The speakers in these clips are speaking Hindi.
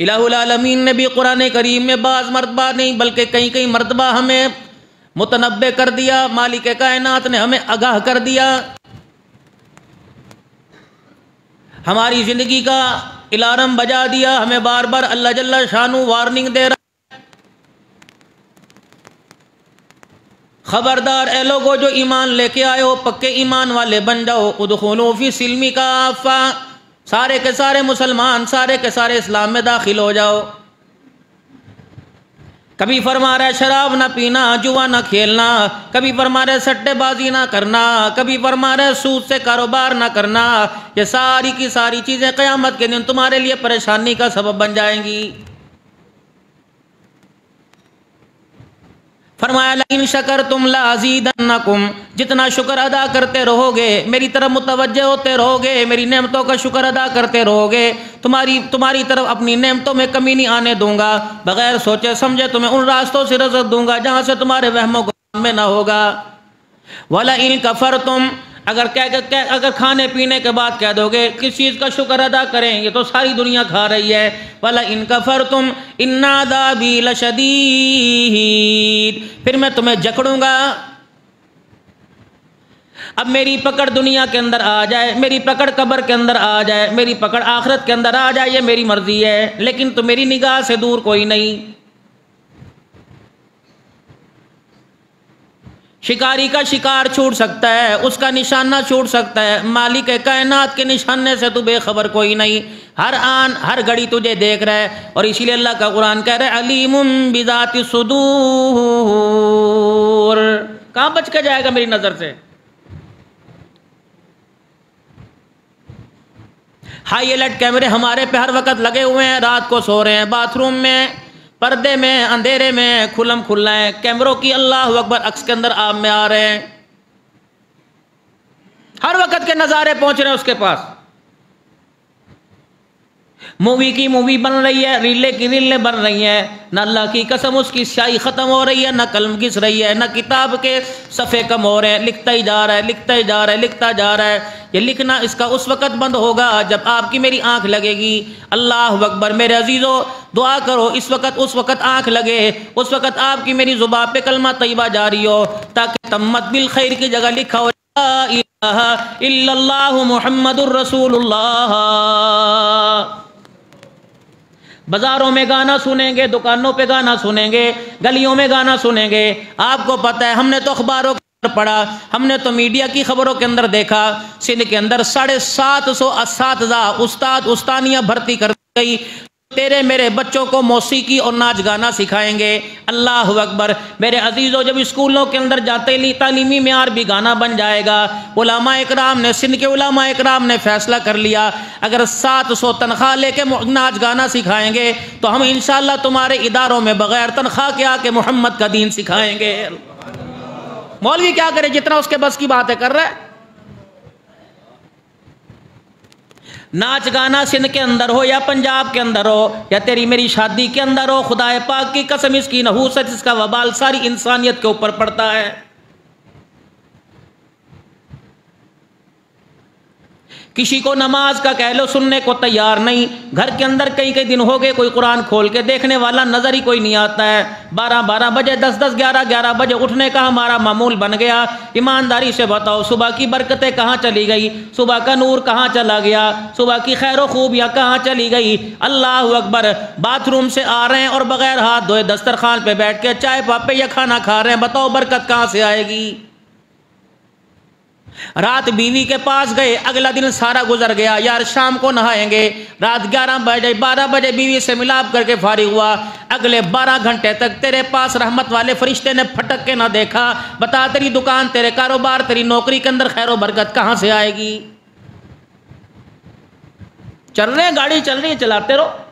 इलामीन ने भी कुरान करीम में बाज़ मरतबा नहीं, बल्कि कई कई मरतबा हमें मुतनबे कर दिया, मालिक कायनात ने हमें आगाह कर दिया। हमारी ज़िंदगी का अलार्म बजा दिया, हमें बार बार अल्लाह जल्ला शानू वार्निंग दे रहा खबरदार ए लोगो जो ईमान लेके आए हो पक्के ईमान वाले बन जाओ उदखलूफी सिल्मी का आफा सारे के सारे मुसलमान, सारे के सारे इस्लाम में दाखिल हो जाओ। कभी फरमा रहे, शराब ना पीना, जुआ ना खेलना। कभी फरमा रहे, सट्टेबाजी ना करना। कभी फरमा रहे, सूद से कारोबार ना करना। ये सारी की सारी चीज़ें क़यामत के दिन तुम्हारे लिए परेशानी का सबब बन जाएँगी। फरमाया शकर तुम जितना शुक्र अदा करते रहोगे, मेरी तरफ़ मुतवजह होते रहोगे, मेरी नेमतों का शुक्र अदा करते रहोगे, तुम्हारी तुम्हारी तरफ़ अपनी नेमतों में कमी नहीं आने दूँगा, बगैर सोचे समझे तुम्हें उन रास्तों से रजत दूँगा, जहाँ से तुम्हारे वहमों में ना होगा। वाला इन कफर तुम अगर क्या, क्या अगर खाने पीने के बाद कह दोगे किस चीज़ का शुक्र अदा करें ये तो सारी दुनिया खा रही है। वाला इनका फर तुम इन्ना भी लशदीद। फिर मैं तुम्हें जकड़ूँगा। अब मेरी पकड़ दुनिया के अंदर आ जाए मेरी पकड़ कब्र के अंदर आ जाए मेरी पकड़ आखरत के अंदर आ जाए ये मेरी मर्ज़ी है लेकिन तो मेरी निगाह से दूर कोई नहीं। शिकारी का शिकार छूट सकता है, उसका निशाना छूट सकता है। मालिक कायनात के निशाने से तू बेखबर कोई नहीं। हर आन, हर घड़ी तुझे देख रहा है और इसीलिए अल्लाह का कुरान कह रहा है अलीम बिजाति सुदूर। कहाँ बच के जाएगा मेरी नज़र से? हाई अलर्ट कैमरे हमारे पे हर वक्त लगे हुए हैं, रात को सो रहे हैं। बाथरूम में पर्दे में, अंधेरे में खुलम खुल्ला है कैमरों की अल्लाह अकबर अक्स के अंदर आप में आ रहे हैं। हर वक्त के नज़ारे पहुँच रहे हैं उसके पास। मूवी की मूवी बन रही है, रीले की रीलें बन रही हैं। न अल्लाह की कसम, उसकी स्याही ख़त्म हो रही है, न कलम घिस रही है, न किताब के सफ़े कम हो रहे हैं। लिखता ही जा रहा है, लिखता ही जा रहा है, लिखता जा रहा है। ये लिखना इसका उस वक़्त बंद होगा, जब आपकी मेरी आँख लगेगी। अल्लाह अकबर, मेरे अजीज़ो, दुआ करो, इस वक्त, उस वक़्त आँख लगे, उस वक़्त आपकी मेरी ज़ुबा पे कलमा तयबा जारी हो, ताकि तम्मत बिल खैर की जगह लिखा हो मोहम्मद रसूलुल्लाह। बाजारों में गाना सुनेंगे, दुकानों पे गाना सुनेंगे, गलियों में गाना सुनेंगे। आपको पता है, हमने तो अखबारों के अंदर पढ़ा, हमने तो मीडिया की खबरों के अंदर देखा, सिंध के अंदर साढ़े सात सौ सात उस्ताद, उस्तानियाँ भर्ती कर गई। तेरे मेरे बच्चों को मौसीकी और नाच गाना सिखाएँगे। अल्लाह अकबर। मेरे अजीज़ों, जब स्कूलों के अंदर जाते ही तालीमी मैार भी गाना बन जाएगा। उलामा इकराम ने, सिंध के उलामा इकराम ने फैसला कर लिया। अगर सात सौ तनख्वाह लेके नाच गाना सिखाएँगे तो हम इन तुम्हारे इदारों में बगैर तनख्वाह के आके मोहम्मद का दीन सिखाएँगे। मौलवी क्या करे, जितना उसके बस की बातें कर रहा है। नाच गाना सिंध के अंदर हो या पंजाब के अंदर हो या तेरी मेरी शादी के अंदर हो खुदा पाक की कसम इसकी नहूसत इसका वबाल सारी इंसानियत के ऊपर पड़ता है। किसी को नमाज़ का कह लो, सुनने को तैयार नहीं। घर के अंदर कई कई दिन हो गए, कोई कुरान खोल के देखने वाला नज़र ही कोई नहीं आता है। बारह बारह बजे, दस दस, ग्यारह ग्यारह बजे उठने का हमारा मामूल बन गया। ईमानदारी से बताओ, सुबह की बरकतें कहाँ चली गई? सुबह का नूर कहाँ चला गया? सुबह की खैर खूबियाँ कहाँ चली गई? अल्लाह अकबर, बाथरूम से आ रहे हैं और बगैर हाथ धोए दस्तरखान पे बैठ के चाय पापे या खाना खा रहे हैं। बताओ, बरकत कहाँ से आएगी? रात बीवी के पास गए, अगला दिन सारा गुजर गया। यार, शाम को नहाएँगे। रात ग्यारह बजे, बारह बजे बीवी से मिलाप करके फारिग हुआ। अगले बारह घंटे तक तेरे पास रहमत वाले फरिश्ते ने फटक के ना देखा। बता, तेरी दुकान, तेरे कारोबार, तेरी नौकरी के अंदर खैर बरकत कहाँ से आएगी? चल रहे गाड़ी चल रही है, चलाते रहो।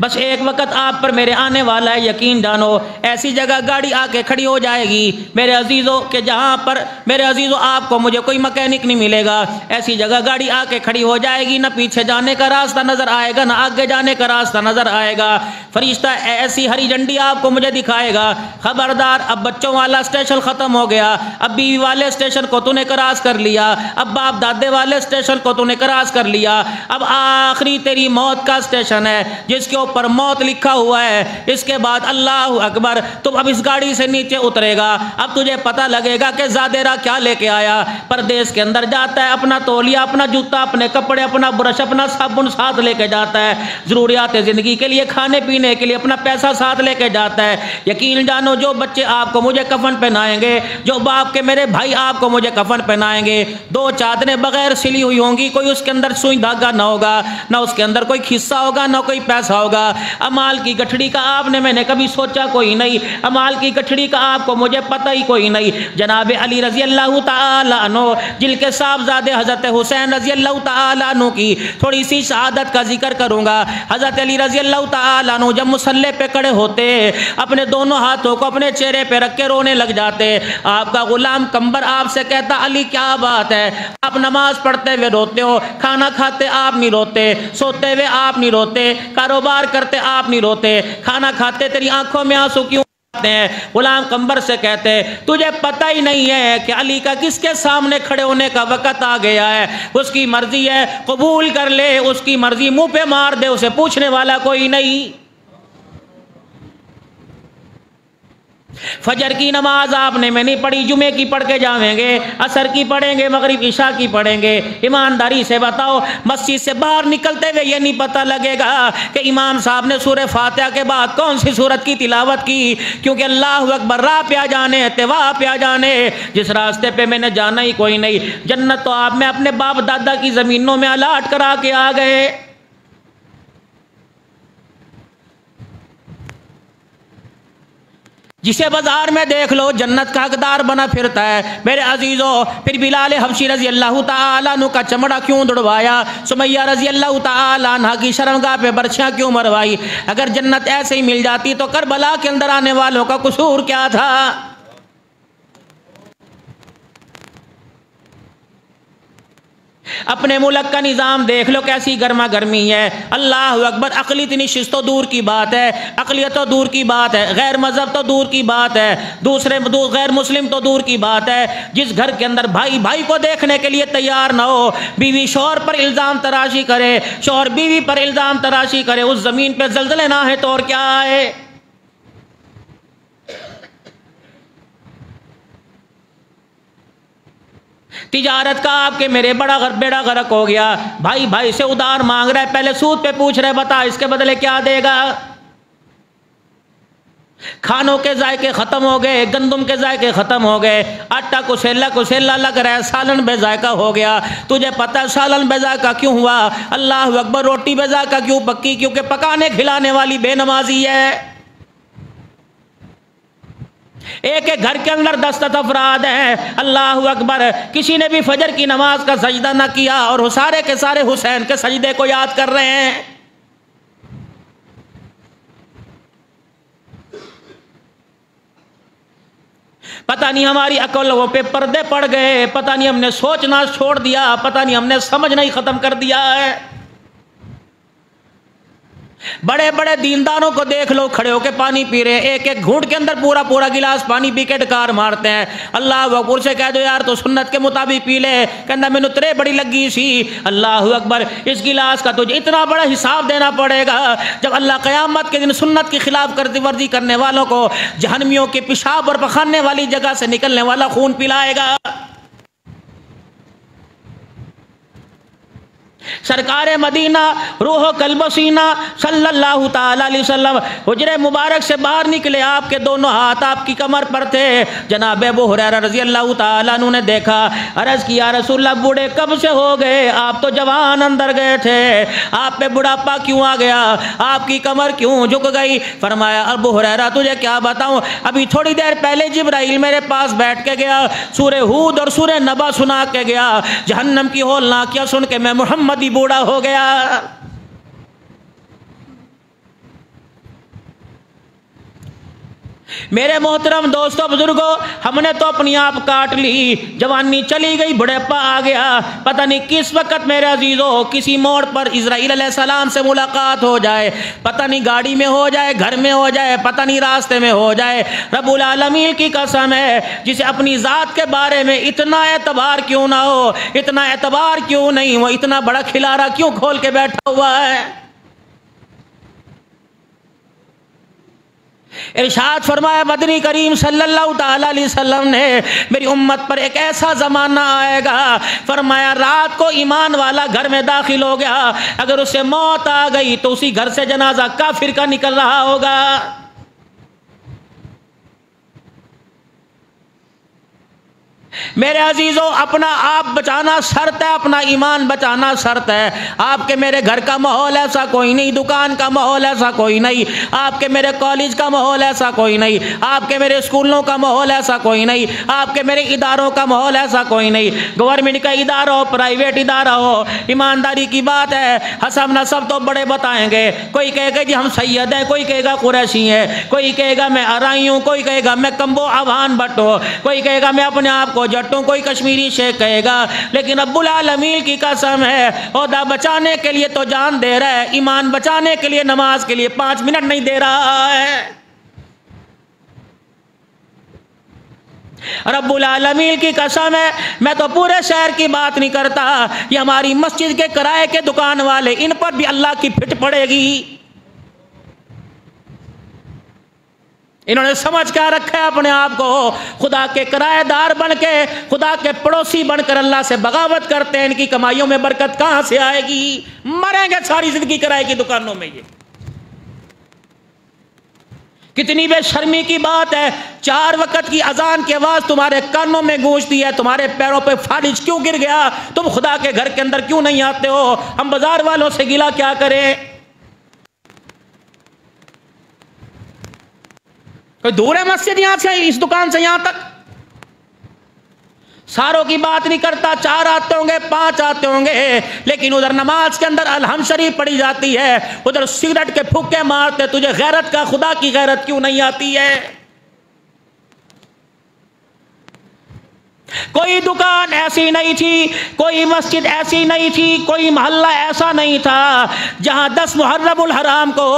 बस एक वक्त आप पर मेरे आने वाला है, यकीन जानो ऐसी जगह गाड़ी आके खड़ी हो जाएगी। मेरे अजीज़ों के जहाँ पर, मेरे अजीज़ों, आपको मुझे कोई मकैनिक नहीं मिलेगा। ऐसी जगह गाड़ी आके खड़ी हो जाएगी, ना पीछे जाने का रास्ता नज़र आएगा, ना आगे जाने का रास्ता नज़र आएगा। फरिश्ता, ऐसी हरी झंडी आपको मुझे दिखाएगा। खबरदार, अब बच्चों वाला स्टेशन ख़त्म हो गया। अब बीवी वाले स्टेशन को तूने क्रॉस कर लिया। अब बाप दादे वाले स्टेशन को तूने क्रॉस कर लिया। अब आखिरी तेरी मौत का स्टेशन है, जिस इसके ऊपर मौत लिखा हुआ है। इसके बाद अल्लाह अकबर, तुम अब इस गाड़ी से नीचे उतरेगा। अब तुझे पता लगेगा कि जादेरा क्या लेके आया। परदेश के अंदर जाता है, अपना तोलिया, अपना जूता, अपने कपड़े, अपना ब्रश, अपना साबुन साथ लेके जाता है। ज़रूरियात ज़िंदगी के लिए, खाने पीने के लिए, अपना पैसा साथ लेके जाता है। यकीन जानो, जो बच्चे आपको मुझे कफन पहनाएँगे, जो बाप के मेरे भाई आपको मुझे कफन पहनाएँगे, दो चादरें बगैर सिली हुई होंगी, कोई उसके अंदर सुई धागा ना होगा, ना उसके अंदर कोई खिस्सा होगा, ना कोई पैसा होगा। अमाल की गठड़ी का आपने मैंने कभी सोचा कोई नहीं। अमाल की गठड़ी का आपको मुझे पता ही कोई नहीं। जनाब अली रज़ी अल्लाह तनो जिनके साहबजादे हज़रत हुसैन रज़ी अल्लाह तु की थोड़ी सी शहादत का ज़िक्र करूँगा। हज़रत अली रज़ी अल्लाह तु जब मुसल्ले पे खड़े होते, अपने दोनों हाथों को अपने चेहरे पे रख के रोने लग जाते। आपका गुलाम कंबर आपसे कहता, अली, क्या बात है? आप नमाज़ पढ़ते हुए रोते हो, खाना खाते आप नहीं रोते, सोते हुए आप नहीं रोते, कारोबार कारोबार करते, आप नहीं रोते। खाना खाते, तेरी आँखों में आँसू क्यों हैं? गुलाम कंबर से कहते, तुझे पता ही नहीं है कि अली का किसके सामने खड़े होने का वक्त आ गया है। उसकी मर्ज़ी है, कबूल कर ले, उसकी मर्ज़ी मुँह पे मार दे, उसे पूछने वाला कोई नहीं। फजर की नमाज़ आपने, मैं नहीं पढ़ी, जुमे की पढ़ के जावेंगे, असर की पढ़ेंगे, मगरिब ईशा की पढ़ेंगे। ईमानदारी से बताओ, मस्जिद से बाहर निकलते हुए ये नहीं पता लगेगा कि इमाम साहब ने सूर्य फातिहा के बाद कौन सी सूरत की, तिलावत की? क्योंकि अल्लाह अकबर राह पे आ जाने तेवाह पे आ जाने। जिस रास्ते पे मैंने जाना ही कोई नहीं। जन्नत तो आप, में अपने बाप दादा की ज़मीनों में अलाट करा के आ गए। जिसे बाज़ार में देख लो, जन्नत का हकदार बना फिरता है। मेरे अजीज़ों, फिर बिलाल हबशी रज़ी अल्लाह तु का चमड़ा क्यों दुड़वाया? सुमैया रज़ी अल्लाह तहा की शर्मगाह पे बर्छियाँ क्यों मरवाई? अगर जन्नत ऐसे ही मिल जाती तो करबला के अंदर आने वालों का कसूर क्या था? अपने मुल्क का निज़ाम देख लो कैसी गर्मा गर्मी है। अल्लाह अकबर अकलीत नशिश तो दूर की बात है अकलीत तो दूर की बात है गैर मज़हब तो दूर की बात है दूसरे दू, गैर मुस्लिम तो दूर की बात है। जिस घर के अंदर भाई भाई को देखने के लिए तैयार ना हो बीवी शोर पर इल्ज़ाम तराशी करे शोर बीवी पर इल्ज़ाम तराशी करे उस ज़मीन पर जल्जले ना है तो और क्या है? तिजारत का आपके मेरे बड़ा घर, बेड़ा गर्क हो गया। भाई भाई से उधार मांग रहा है, पहले सूद पे पूछ रहे, बता, इसके बदले क्या देगा? खानों के जायके ख़त्म हो गए, गंदम के जायके ख़त्म हो गए, आटा कुसेला कुसेला लग रहा है, सालन बेजायका हो गया। तुझे पता है, सालन बेजायका क्यों हुआ? अल्लाह अकबर, रोटी बेजायका क्यों पक्की? क्योंकि पकाने, खिलाने वाली बेनमाजी है। एक एक घर के अंदर दस अफराद हैं। अल्लाह अकबर। किसी ने भी फजर की नमाज़ का सजदा ना किया और सारे के सारे हुसैन के सजदे को याद कर रहे हैं। पता नहीं हमारी अकलों पे पर्दे पड़ गए, पता नहीं हमने सोचना छोड़ दिया, पता नहीं हमने समझना ही खत्म कर दिया है। बड़े बड़े दीनदारों को देख लो, खड़े होकर पानी पी रहे हैं। एक एक घूट के अंदर पूरा पूरा गिलास पानी पी के डकार मारते हैं। अल्लाह अकबर से कह दो, यार तो सुन्नत के मुताबिक पी ले। कहना मैंने त्रे बड़ी लगी सी। अल्लाह अकबर, इस गिलास का तुझे इतना बड़ा हिसाब देना पड़ेगा। जब अल्लाह क़यामत के दिन सुन्नत के खिलाफ कर वर्जी करने वालों को जहनमियों के पेशाब और पखाने वाली जगह से निकलने वाला खून पिलाएगा। सरकार मदीना, रूह कलबसीना सल्लल्लाहु अलैहि वसल्लम। हुजरे मुबारक से बाहर निकले, आपके दोनों हाथ आपकी कमर पर थे। जनाब अबू हुरैरा रज़ी अल्लाह तु ने देखा, अर्ज़ किया रसूल्ला बूढ़े कब से हो गए? आप तो जवान अंदर गए थे। आप पे बुढ़ापा क्यों आ गया? आपकी कमर क्यों झुक गई? फरमाया, अबू हुरैरा, तुझे क्या बताऊँ? अभी थोड़ी देर पहले जिब्राइल मेरे पास बैठ के गया। सूर्य हूद और सूर्य नबा सुना के गया। जहन्नम की होल ना किया सुन के मैं मोहम्मद ही बूढ़ा हो गया। मेरे मोहतरम दोस्तों, बुज़ुर्गों, हमने तो अपनी आप काट ली। जवानी चली गई, बुढ़ेपा आ गया। पता नहीं किस वक्त मेरे अजीजों, किसी मोड़ पर इसराइल सलाम से मुलाकात हो जाए। पता नहीं गाड़ी में हो जाए, घर में हो जाए, पता नहीं रास्ते में हो जाए। रबुल आलमीन की कसम है, जिसे अपनी ज़ात के बारे में इतना एतबार क्यों ना हो, इतना एतबार क्यों नहीं हो इतना बड़ा खिलारा क्यों खोल के बैठा हुआ है? इरशाद फरमाया, मदनी करीम सल्लल्लाहु अलैहि वसल्लम ने, मेरी उम्मत पर एक ऐसा ज़माना आएगा। फरमाया, रात को ईमान वाला घर में दाखिल हो गया। अगर उसे मौत आ गई तो उसी घर से जनाजा काफिर का निकल रहा होगा। मेरे अजीज़ों, अपना आप बचाना शर्त है, अपना ईमान बचाना शर्त है। आपके मेरे घर का माहौल ऐसा कोई नहीं, दुकान का माहौल ऐसा कोई नहीं, आपके मेरे कॉलेज का माहौल ऐसा कोई नहीं, आपके मेरे स्कूलों का माहौल ऐसा कोई नहीं, आपके मेरे इदारों का माहौल ऐसा कोई नहीं। गवर्नमेंट का इदारा हो प्राइवेट इदारा हो, ईमानदारी की बात है। हसब सब तो बड़े बताएँगे। कोई कहेगा जी हम सैयद हैं, कोई कहेगा कुरैशी है, कोई कहेगा मैं अराई हूँ, कोई कहेगा मैं कम्बो आवान भट्ट कोई कहेगा मैं अपने आप को जट्टों कोई कश्मीरी शेख कहेगा, लेकिन अब्बुल आलमीन की कसम है अहदा बचाने के लिए तो जान दे रहा है, ईमान बचाने के लिए, नमाज़ के लिए पाँच मिनट नहीं दे रहा है। रब्बुल आलमीन की कसम है, मैं तो पूरे शहर की बात नहीं करता, ये हमारी मस्जिद के किराए के दुकान वाले, इन पर भी अल्लाह की फिट पड़ेगी। इन्होंने समझ क्या रखा है अपने आप को। खुदा के किराएदार बन के खुदा के पड़ोसी बनकर अल्लाह से बगावत करते हैं। इनकी कमाइयों में बरकत कहाँ से आएगी? मरेंगे सारी ज़िंदगी किराए की दुकानों में ये। कितनी बेशर्मी की बात है। चार वक्त की अजान की आवाज़ तुम्हारे कानों में गूंजती है। तुम्हारे पैरों पे फारिज क्यों गिर गया? तुम खुदा के घर के अंदर क्यों नहीं आते हो? हम बाज़ार वालों से गिला क्या करें? कोई दूर है मस्जिद यहाँ से, इस दुकान से यहाँ तक? सारों की बात नहीं करता, चार आते होंगे, पाँच आते होंगे, लेकिन उधर नमाज़ के अंदर अलहम शरीफ पड़ी जाती है। उधर सिगरेट के फुक्के मारते, तुझे गैरत का खुदा की गैरत क्यों नहीं आती है? कोई दुकान ऐसी नहीं थी, कोई मस्जिद ऐसी नहीं थी, कोई मोहल्ला ऐसा नहीं था, जहाँ दस मुहर्रमुल हराम को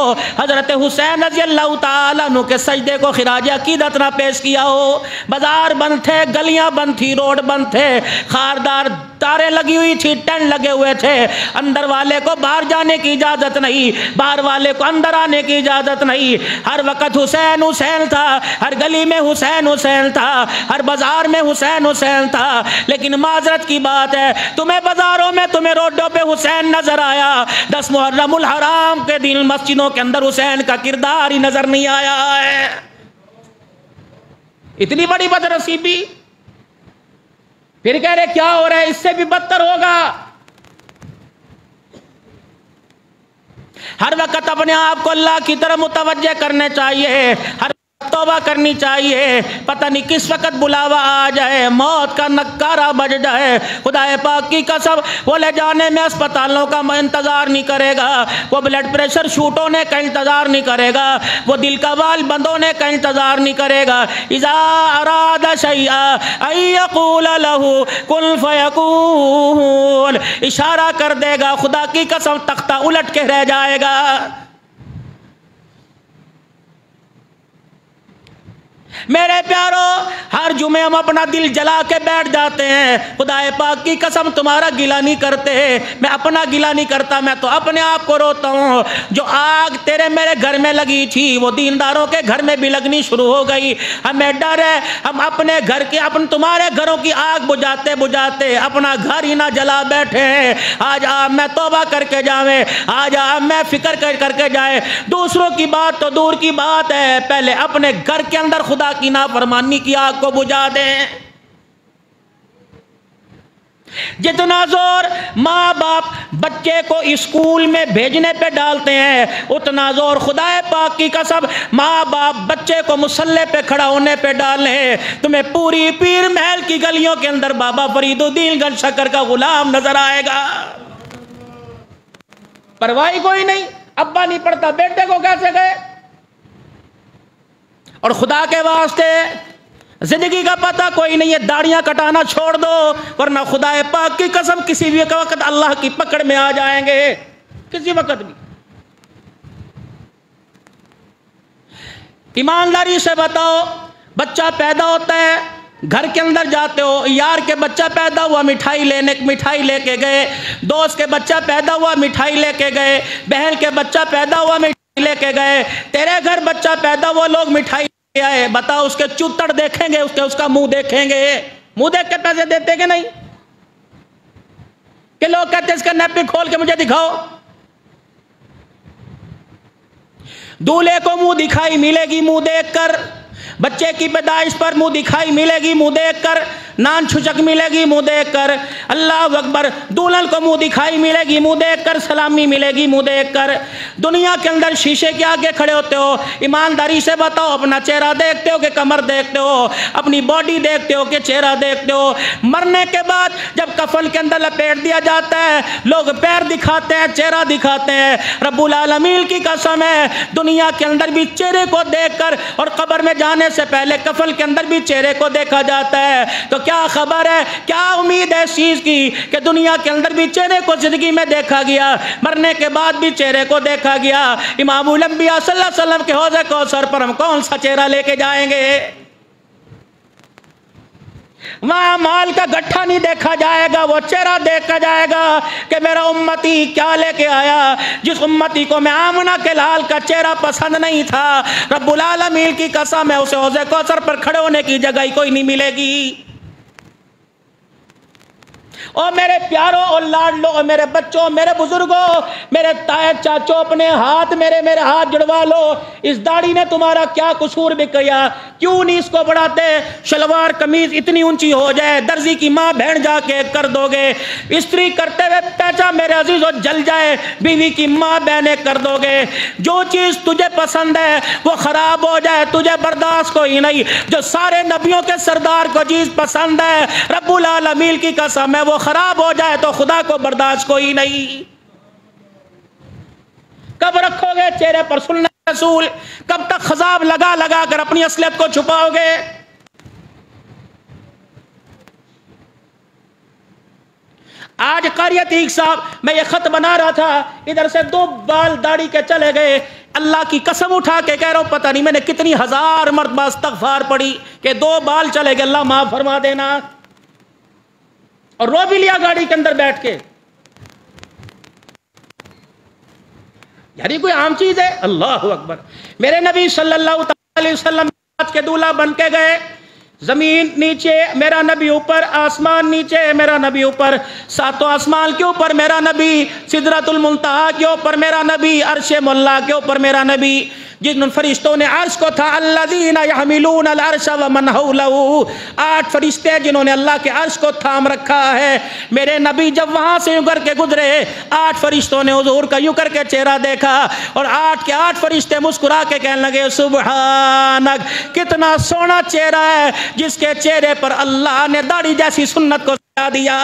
हज़रत हुसैन रज़ी अल्लाह के सजदे को खराज अकीदत ना पेश किया हो। बाज़ार बंद थे, गलियाँ बंद थी, रोड बंद थे, खारदार तारे लगी हुई थी, टेंट लगे हुए थे। अंदर वाले को बाहर जाने की इजाज़त नहीं, बाहर वाले को अंदर आने की इजाज़त नहीं। हर वक्त हुसैन हुसैन था, हर गली में हुसैन हुसैन था, हर बाज़ार में हुसैन हुसैन था। लेकिन माजरत की बात है, तुम्हें बाजारों में तुम्हें रोडों पे हुसैन नज़र आया। दस मुहर्रमुल हराम के दिन मस्जिदों के अंदर हुसैन का किरदार ही नज़र नहीं आया है। इतनी बड़ी बदनसीबी। फिर कह रहे, क्या हो रहा है? इससे भी बदतर होगा। हर वक्त अपने आप को अल्लाह की तरफ़ मुतवजह करने चाहिए। हर तोबा करनी चाहिए। पता नहीं किस वक्त बुलावा आ जाए। मौत का नकारा बज जाए। खुदा पाक की कसम वो ले जाने में अस्पतालों का इंतज़ार नहीं करेगा। वो ब्लड प्रेशर शूट होने का इंतज़ार नहीं करेगा। वो दिल का बाल बंद होने का इंतज़ार नहीं करेगा। इशारा कर देगा, खुदा की कसम, तख्ता उलट के रह जाएगा। मेरे प्यारो, हर जुमे हम अपना दिल जला के बैठ जाते हैं। खुदाए पाक की कसम, तुम्हारा गिला नहीं करते। मैं अपना गिला नहीं करता, मैं तो अपने आप को रोता हूँ। जो आग तेरे मेरे घर में लगी थी, वो दीनदारों के घर में भी लगनी शुरू हो गई। हमें डर है, हम अपने घर के, अपन तुम्हारे घरों की आग बुझाते बुझाते अपना घर ही ना जला बैठे आज आप मैं तोबा करके जावे। आज आप मैं फ़िक्र कर, करके जाए। दूसरों की बात तो दूर की बात है। पहले अपने घर के अंदर खुदा की नाफरमानी की आग को बुझा दें। जितना ज़ोर माँ बाप बच्चे को स्कूल में भेजने पे डालते हैं, उतना ज़ोर खुदा पाक की कसम माँ बाप बच्चे को मुसल्ले पे खड़ा होने पे डाले। तुम्हें पूरी पीर महल की गलियों के अंदर बाबा फरीदुद्दीन गंज शकर का गुलाम नज़र आएगा। परवाही कोई नहीं, अब्बा नहीं पढ़ता बेटे को कैसे गए? और खुदा के वास्ते ज़िंदगी का पता कोई नहीं है, दाढ़ियाँ कटाना छोड़ दो, वरना खुदा पाक की कसम किसी भी वक्त अल्लाह की पकड़ में आ जाएँगे। किसी वक्त भी। ईमानदारी से बताओ, बच्चा पैदा होता है, घर के अंदर जाते हो, यार के बच्चा पैदा हुआ, मिठाई लेने, मिठाई लेके गए, दोस्त के बच्चा पैदा हुआ, मिठाई लेके गए, बहन के बच्चा पैदा हुआ, मिठाई लेके गए, तेरे घर बच्चा पैदा हुआ, लोग मिठाई आए बताओ, उसके चुतड़ देखेंगे, उसके, उसका मुँह देखेंगे। मुँह देख के पैसे देते कि नहीं? कि लोग कहते इसका नैपकिन खोल के मुझे दिखाओ। दूल्हे को मुँह दिखाई मिलेगी मुँह देखकर। बच्चे की पैदाइश पर मुँह दिखाई मिलेगी, मुँह देखकर नान छुचक मिलेगी, मुँह देखकर अल्लाह अकबर दुल्हन को मुँह दिखाई मिलेगी, मुँह देखकर सलामी मिलेगी, मुँह देखकर दुनिया के अंदर शीशे के आगे खड़े होते हो, ईमानदारी से बताओ, अपना चेहरा देखते हो कि कमर देखते हो, अपनी बॉडी देखते हो कि चेहरा देखते हो। मरने के बाद जब कफन के अंदर लपेट दिया जाता है, लोग पैर दिखाते हैं, चेहरा दिखाते हैं, रब्बुल आलमीन की कसम है, दुनिया के अंदर भी चेहरे को देखकर और कब्र में जाने से पहले कफल के अंदर भी चेहरे को देखा जाता है। तो क्या खबर है? क्या उम्मीद है इस चीज़ की कि दुनिया के अंदर भी चेहरे को ज़िंदगी में देखा गया, मरने के बाद भी चेहरे को देखा गया? इमाम उलम्बिया सल्लल्लाहु के हौजे कौसर पर हम कौन सा चेहरा लेके जाएँगे? वहाँ माल का गट्ठा नहीं देखा जाएगा, वो चेहरा देखा जाएगा कि मेरा उम्मती क्या लेके आया। जिस उम्मती को मैं आमना के लाल का चेहरा पसंद नहीं था, रब्बुल आलमीन की कसम है, उसे हौजे कौसर पर खड़े होने की जगह ही कोई नहीं मिलेगी। और मेरे प्यारों और लाडलो और मेरे बच्चों, मेरे बुज़ुर्गों, मेरे ताए चाचो, अपने हाथ मेरे मेरे हाथ जुड़वा लो। इस दाढ़ी ने तुम्हारा क्या कसूर भी किया? क्यों नहीं इसको बढ़ाते? शलवार कमीज इतनी ऊँची हो जाए, दर्जी की माँ बहन जाके कर दोगे। स्त्री करते हुए पैचा मेरे अज़ीज़ और जल जाए, बीवी की माँ बहने कर दोगे। जो चीज़ तुझे पसंद है, वो खराब हो जाए, तुझे बर्दाश्त को ही नहीं। जो सारे नबियों के सरदार को चीज़ पसंद है, रब्बुल आलमीन की कसम है, वो खराब हो जाए तो खुदा को बर्दाश्त कोई नहीं। कब रखोगे चेहरे पर सुनना रसूल? कब तक खजाब लगा लगा कर अपनी असलियत को छुपाओगे? आज कारियतीक साहब, मैं ये खत बना रहा था, इधर से दो बाल दाढ़ी के चले गए। अल्लाह की कसम उठा के कह रहा हूँ, पता नहीं मैंने कितनी हज़ार मरतबा इस्तगफार पड़ी कि दो बाल चले गए। अल्लाह माफ़ फरमा देना। और रो भी लिया गाड़ी के अंदर बैठ के। यानी कोई आम चीज़ है? अल्लाह अकबर। मेरे नबी सल्लल्लाहु अलैहि वसल्लम के दूल्हा बन के गए। ज़मीन नीचे, मेरा नबी ऊपर, आसमान नीचे, मेरा नबी ऊपर। सातों आसमान के ऊपर मेरा नबी, सिदरतुल मुंतहा के ऊपर मेरा नबी, अरश मुल्ला के ऊपर मेरा नबी। जिन फरिश्तों ने अर्श को था आठ फरिश्ते जिन्होंने अल्लाह के अर्श को थाम रखा है। मेरे नबी जब वहाँ से यूँ करके गुजरे, आठ फरिश्तों ने हजूर का यूँ करके चेहरा देखा और आठ के आठ फरिश्ते मुस्कुरा के कहने लगे, सुबहानक, कितना सोना चेहरा है जिसके चेहरे पर अल्लाह ने दाढ़ी जैसी सुन्नत को दिया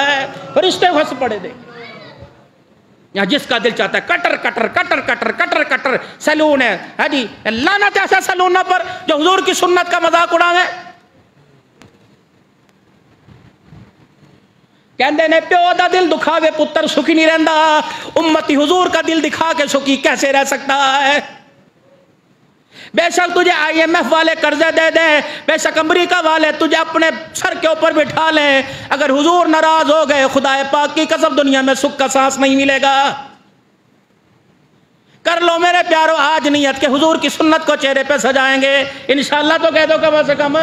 है। फरिश्ते हंस पड़े देख। यहाँ जिसका दिल चाहता है, cutter cutter cutter cutter cutter cutter, salon है। है जी? लाना ऐसा सैलून पर जो हजूर की सुन्नत का मज़ाक उड़ावे। कहते ने प्यो का दिल दुखावे, पुत्र सुखी नहीं रहता उम्मती हुजूर का दिल दिखा के सुखी कैसे रह सकता है? बेशक तुझे आईएमएफ वाले कर्जे दे दे, बेशक अमरीका वाले तुझे अपने सर के ऊपर बिठा ले। अगर हुजूर नाराज़ हो गए, खुदाए पाक की कसम दुनिया में सुख का सांस नहीं मिलेगा। कर लो मेरे प्यारो, आज नीयत के हुजूर की सुन्नत को चेहरे पे सजाएँगे। इनशाला तो कह दो कम से कम।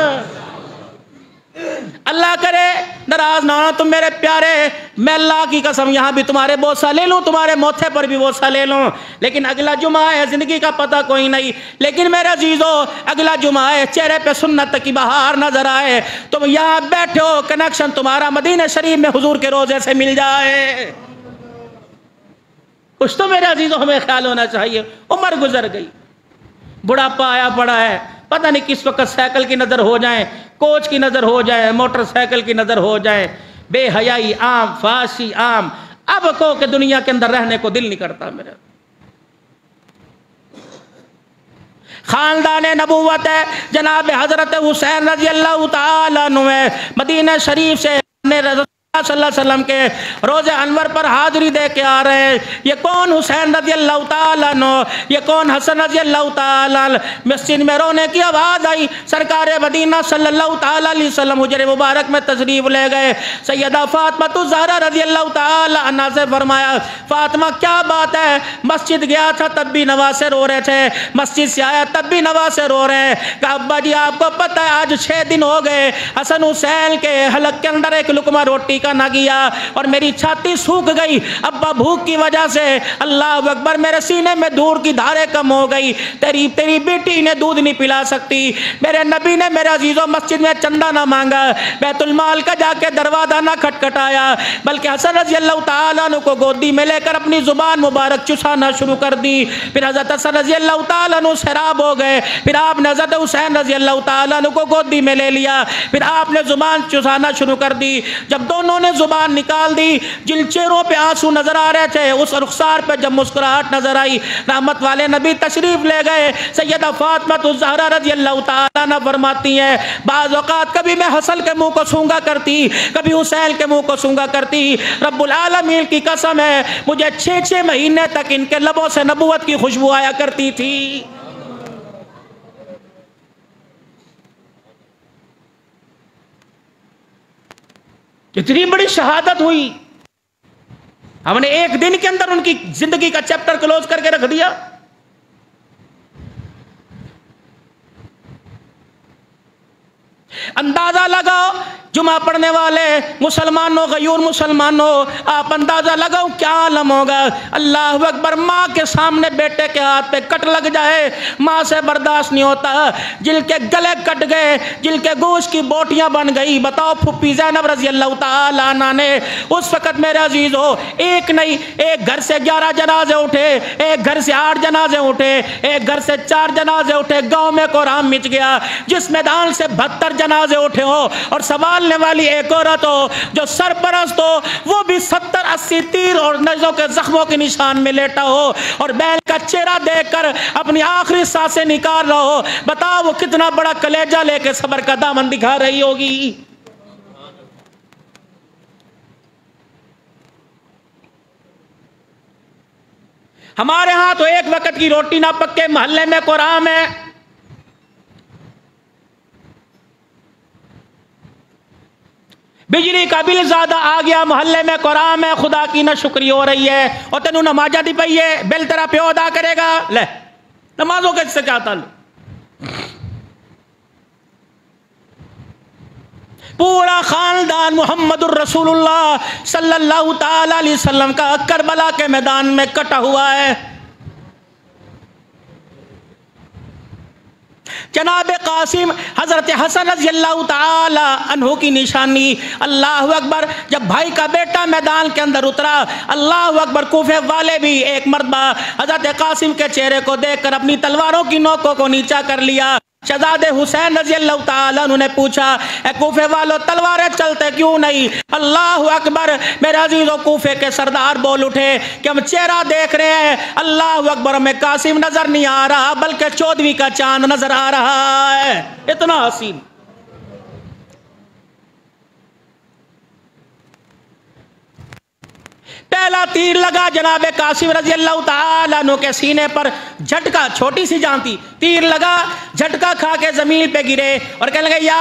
अल्लाह करे, नाराज़ ना तुम मेरे प्यारे। मैं अल्लाह की कसम, यहाँ भी तुम्हारे बोसा ले लूँ, तुम्हारे मोथे पर भी बोसा ले लूँ। लेकिन अगला जुमा है, ज़िंदगी का पता कोई नहीं। लेकिन मेरा जीजो अगला जुमा है, चेहरे पे सुन्नत की बहार नज़र आए। तुम यहाँ बैठे हो कनेक्शन तुम्हारा मदीन शरीफ में हुजूर के रोज़े से मिल जाए। कुछ तो मेरे अजीजों, हमें ख्याल होना चाहिए। उम्र गुजर गई। बुढ़ापा आया पड़ा है। पता नहीं किस वक्त साइकिल की नज़र हो जाए, कोच की नज़र हो जाए, मोटरसाइकिल की नज़र हो जाए, बेहयाई आम, फांसी आम, अब को के दुनिया के अंदर रहने को दिल नहीं करता मेरा। ख़ानदान नबूवत है, जनाब हज़रत हुसैन रज़ी अल्लाह तु मदीना शरीफ से वसल्लम के रोज़ अनवर पर हाजिरी दे के आ रहे हैं। ये कौन हुसैन रज़ी अल्लाह ये कौन हसन रज़ी अल्लाह मस्जिद में रोने की आवाज़ आई। सरकार मदीना सल्लल्लाहु अलैहि वसल्लम हुजर मुबारक में तशरीफ़ ले गए। सैदा फातमा तो जहरा रज़ी अल्लाह से फरमाया, फातमा, क्या बात है? मस्जिद गया था तब भी नवाज़ से रो रहे थे। मस्जिद से आया तब भी नवाज़ से रो रहे हैं। कहा, अब्बा जी, आपको पता है, आज छः दिन हो गए। हसन हुसैन के हलक के अंदर एक लुकमा रोटी का ना किया और मेरी छाती सूख गई। अब्बा भूख की वजह से अल्लाह अकबर मेरे सीने में दूर की धारे कम हो गई। तेरी तेरी बेटी ने दूध नहीं पिला सकती। मेरे नबी ने मेरे अजीज़ों मस्जिद में चंदा ना मांगा। बैतुलमाल का जाके दरवाज़ा ना खटखटाया। बल्कि हसन रज़ी अल्लाह तु को गोदी में लेकर अपनी ज़ुबान मुबारक चुसाना शुरू कर दी। फिर हज़रत हसन रज़ी अल्लाह तु शराब हो गए। फिर आपने हज़रत हुसैन रज़ी अल्लाह तु को गोदी में ले लिया। फिर आपने ज़ुबान चुसाना शुरू कर दी। जब दोनों ने ज़ुबान निकाल दी, जिन चेहरों पे आँसू नज़र आ रहे थे, उस रुखसार पे जब मुस्कुराहट नज़र आई रहमत वाले नबी तशरीफ़ ले गए। सैयदा फातमा जहरा रज़ी अल्लाह न फरमाती हैं, बाज़ अवत कभी मैं हसन के मुँह को सूँगा करती, कभी हुसैन के मुँह को सूँगा करती। रब्बुल आलमीन की कसम है, मुझे छः छः महीने तक इनके लबों से नबूवत की खुशबू आया करती थी। इतनी बड़ी शहादत हुई। हमने एक दिन के अंदर उनकी ज़िंदगी का चैप्टर क्लोज करके रख दिया। अंदाज़ा लगाओ जुमा पढ़ने वाले, मुसलमानों गयूर मुसलमानों आप अंदाज़ा लगाओ क्या आलम होगा। अल्लाह अकबर माँ के सामने बेटे के हाथ पे कट लग जाए, माँ से बर्दाश्त नहीं होता। जिनके गले कट गए जिनके गोश्त की बोटियाँ बन गई। बताओ फुप्पी जैनब रज़ी अल्लाह तला ने, उस वक़्त मेरे अज़ीज़ हो, एक नहीं, एक घर से ग्यारह जनाजे उठे, एक घर से आठ जनाजे उठे, एक घर से चार जनाजे उठे, गाँव में कोराम मिच गया। जिस मैदान से बहत्तर जनाजे उठे हो, और सवाल डालने वाली एक औरत हो, जो सरपरस्त हो, वो भी सत्तर, अस्सी, तीर और नजों के जख्मों के निशान में लेटा हो और बैल का चेहरा देखकर अपनी आखिरी साँसें निकाल रहा हो। बताओ वो कितना बड़ा कलेजा लेके सबर का दामन दिखा रही होगी। हमारे यहाँ तो एक वक्त की रोटी ना पक्के, मोहल्ले में कोराम है। बिजली का बिल ज़्यादा आ गया, मोहल्ले में कुरान है खुदा की ना शुक्री हो रही है, और तेन नमाजा दी पई है, बिल तेरा प्यो अदा करेगा। ले, नमाजों के से क्या पूरा खानदान मोहम्मद रसूलुल्लाह सल्लल्लाहु अलैहि वसल्लम का करबला के मैदान में कटा हुआ है। जनाब कासिम, हज़रत हसन रज़ी अल्लाह की निशानी। अल्लाह अकबर, जब भाई का बेटा मैदान के अंदर उतरा, अल्लाह अकबर कोफे वाले भी एक मरतबा, हज़रत कासिम के चेहरे को देखकर अपनी तलवारों की नोकों को नीचा कर लिया। शहजादे हुसैन रज़ी अल्लाह ने पूछा कूफे वालों, तलवारें चलते क्यों नहीं? अल्लाह अकबर, मेरे अजीज़ों, कूफे के सरदार बोल उठे कि हम चेहरा देख रहे हैं। अल्लाह अकबर में कासिम नज़र नहीं आ रहा, बल्कि चौधरी का चाँद नज़र आ रहा है। इतना हसीन। पहला तीर लगा जनाब कासिम रज़ी अल्लाह तु के सीने पर। झटका, छोटी सी जान थी। तीर लगा, झटका खा के ज़मीन पे गिरे और कहने लगे, या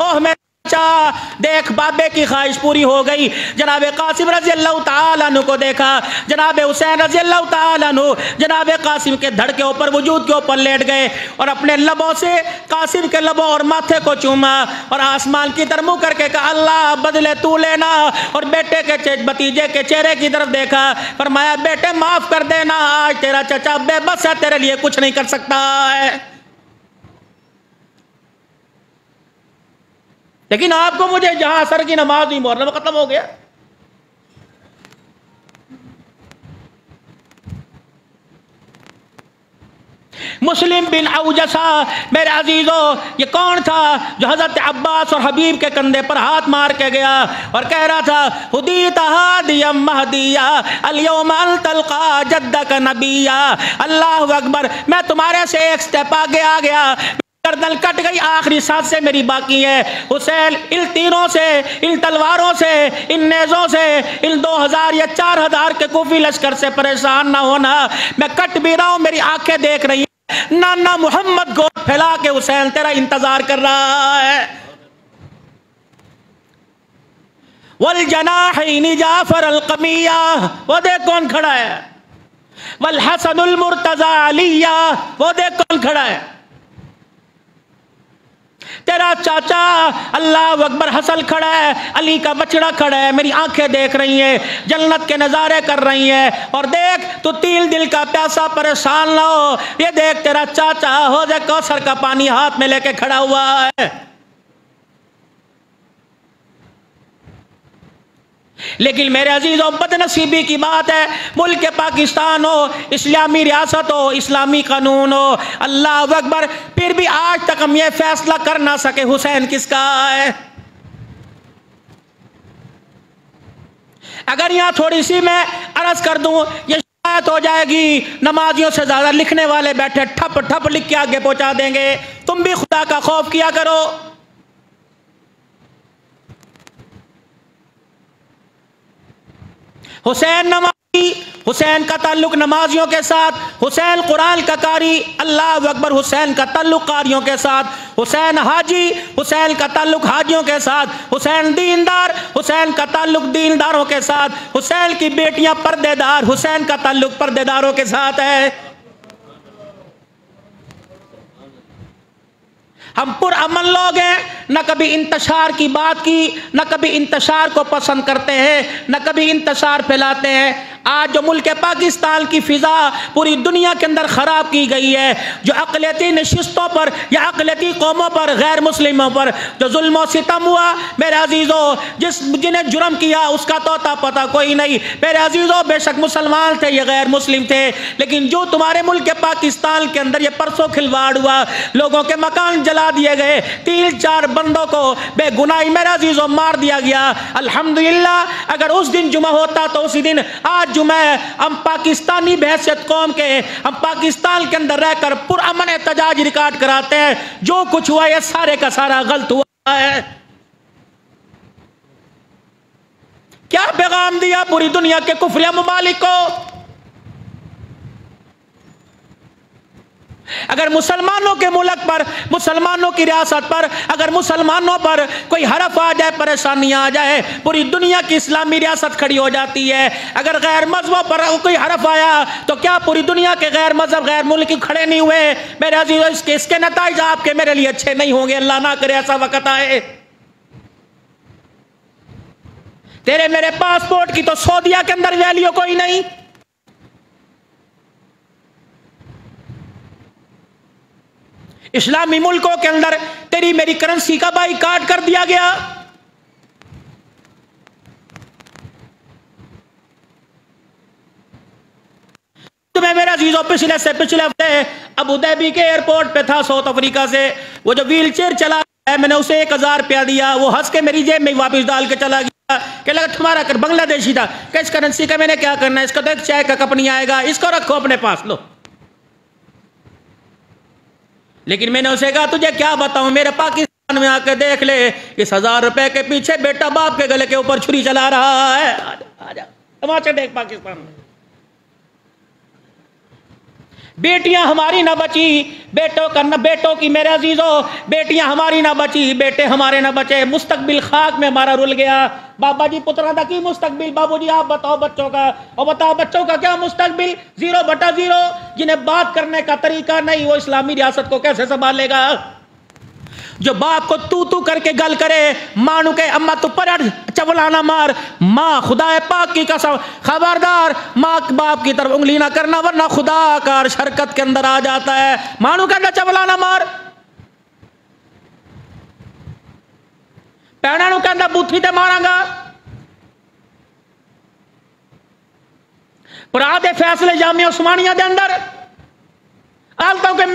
ओह, मैं अच्छा देख बाबे की ख्वाहिश पूरी हो गई। जनाब कासिम रज़ी अल्लाह को देखा। जनाब हुसैन रज़ी अल्लाह तु जनाब कासिम के धड़ के ऊपर, वजूद के ऊपर लेट गए और अपने लबों से कासिम के लबों और माथे को चूमा और आसमान की तरफ़ मुँह करके कहा, अल्लाह, बदले तू लेना। और बेटे के भतीजे के चेहरे की तरफ़ देखा। फरमाया, बेटे, माफ़ कर देना, आज तेरा चचा बेबस है, तेरे लिए कुछ नहीं कर सकता है। लेकिन आपको मुझे जहाँ असर की नमाज़ हुई मोहर्रम खत्म हो गया। मुस्लिम बिन औजसा, मेरे अजीज़ो, ये कौन था जो हज़रत अब्बास और हबीब के कंधे पर हाथ मार के गया और कह रहा था खुदी तहादियम महदिया अलियोमल तलका जद्दा का नबिया, अल्लाह अकबर, मैं तुम्हारे से एक स्टेप आगे आ गया। गर्दन कट गई, आखिरी सांस से मेरी बाकी है। हुसैन, इन तीनों से, इन तलवारों से, इन नेजों से, इन दो हज़ार या चार हज़ार के कुफी लश्कर से परेशान ना होना। मैं कट भी रहा हूँ, मेरी आँखें देख रही है। नाना मोहम्मद को फैला के हुसैन, तेरा इंतज़ार कर रहा है। वल जनाही जाफ़र अलकमिया वो देख कौन खड़ा है। वल हसन मुर्तजा अलिया, वो देख कौन खड़ा है। तेरा चाचा अल्लाह अकबर हसल खड़ा है, अली का बछड़ा खड़ा है, मेरी आँखें देख रही हैं, जन्नत के नज़ारे कर रही हैं, और देख, तू तील दिल का प्यासा परेशान ना हो, ये देख तेरा चाचा हो जाए, कौसर का पानी हाथ में लेके खड़ा हुआ है। लेकिन मेरे अजीज़ों बदनसीबी की बात है, मुल्क पाकिस्तान हो, इस्लामी रियासत हो, इस्लामी कानून हो, अल्लाह अकबर, फिर भी आज तक हम ये फैसला कर ना सके, हुसैन किसका है? अगर यहाँ थोड़ी सी मैं अरज कर दूँ, ये शिकायत हो जाएगी, नमाजियों से ज़्यादा लिखने वाले बैठे ठप ठप लिख के आगे पहुँचा देंगे। तुम भी खुदा का खौफ किया करो। हुसैन नमाजी, हुसैन का ताल्लुक नमाजियों के साथ, हुसैन कुरान का कारी, अल्लाह अकबर हुसैन का ताल्लुक कारियों के साथ, हुसैन हाजी, हुसैन का ताल्लुक हाजियों के साथ, हुसैन दीनदार, हुसैन का ताल्लुक दीनदारों के साथ, हुसैन की बेटियाँ पर्देदार, हुसैन का ताल्लुक पर्देदारों के साथ है। हम पुरअमन लोग हैं, न कभी इंतशार की बात की, न कभी इंतशार को पसंद करते हैं, न कभी इंतशार फैलाते हैं। आज जो मुल्क पाकिस्तान की फ़िज़ा पूरी दुनिया के अंदर ख़राब की गई है, जो अकलीती नशस्तों पर या अकलीती कौमों पर, गैर मुस्लिमों पर जो जुल्म सितम हुआ, मेरे अजीज़ों, जिस जिन्हें जुर्म किया, उसका तोता पता कोई नहीं। मेरे अजीज़ों, बेशक मुसलमान थे, या गैर मुस्लिम थे, लेकिन जो तुम्हारे मुल्क पाकिस्तान के अंदर ये परसों खिलवाड़ हुआ, लोगों के मकान जला दिए गए। तीन, चार बंदों को बेगुनाही मेरे अजीज़ों मार दिया गया। अल्हम्दुलिल्लाह, अगर उस दिन जुमा होता तो उसी दिन आज जुमा हम पाकिस्तानी बहसियत कौम के हम पाकिस्तान के अंदर रहकर पुरअमन एहतजाज रिकॉर्ड कराते हैं। जो कुछ हुआ यह सारे का सारा गलत हुआ है। क्या पैगाम दिया पूरी दुनिया के कुफरिया ममालिक को? अगर मुसलमानों के मुल्क पर, मुसलमानों की रियासत पर, अगर मुसलमानों पर कोई हरफ आ जाए, परेशानी आ जाए, पूरी दुनिया की इस्लामी रियासत खड़ी हो जाती है। अगर गैर मजहबों पर कोई हरफ आया तो क्या पूरी दुनिया के गैर मज़हब, गैर मुल्क खड़े नहीं हुए? मेरे अज़ीज़, इसके इसके नतज आपके मेरे लिए अच्छे नहीं होंगे। अल्लाह ना करे ऐसा वक्त आए। तेरे मेरे पासपोर्ट की तो सऊदिया के अंदर वैल्यू कोई नहीं। इस्लामी मुल्कों के अंदर तेरी मेरी करेंसी का बाई काट कर दिया गया। तुम्हें मेरा जीजो पिछले से पिछले हफ़्ते अबू धाबी के एयरपोर्ट पे था साउथ अफ्रीका से। वो जो व्हील चेयर चला है, मैंने उसे एक हज़ार रुपया दिया। वो हंस के मेरी जेब में वापस डाल के चला गया। क्या लगा, तुम्हारा कर बांग्लादेशी था। किस करेंसी का मैंने क्या करना है? इसका तो एक चाय का कप नहीं आएगा। इसको रखो अपने पास, लो। लेकिन मैंने उसे कहा, तुझे क्या बताऊँ? मेरे पाकिस्तान में आके देख ले इस हज़ार रुपए के पीछे बेटा बाप के गले के ऊपर छुरी चला रहा है। आजा आजा देख पाकिस्तान में। बेटियाँ हमारी ना बची, बेटों का न बेटों की मेरे अजीजों, बेटियाँ हमारी ना बची, बेटे हमारे ना बचे। मुस्तकबिल खाक में हमारा रुल गया। बाबा जी पुत्रा था की मुस्तकबिल? बाबू जी, आप बताओ बच्चों का। और बताओ बच्चों का क्या मुस्तकबिल? ज़ीरो बटा ज़ीरो। जिन्हें बात करने का तरीका नहीं, वो इस्लामी रियासत को कैसे संभालेगा? जो बाप को तू तू करके गल करे मानू के अम्मा तू पर चवलाना मार माँ खुदा पाक की कसम खबरदार माँ बाप की तरफ उंगली ना करना वरना खुदा का शरकत के अंदर आ जाता है मानू कहना चवलाना मार ਭੈਣਾਂ ਨੂੰ ਕਹਿੰਦਾ ਬੂਥੀ ਤੇ ਮਾਰਾਂਗਾ ਭਰਾ ਦੇ ਫੈਸਲੇ ਜਾਮੇ ਉਸਮਾਨੀਆਂ ਦੇ ਅੰਦਰ डालता हूं कि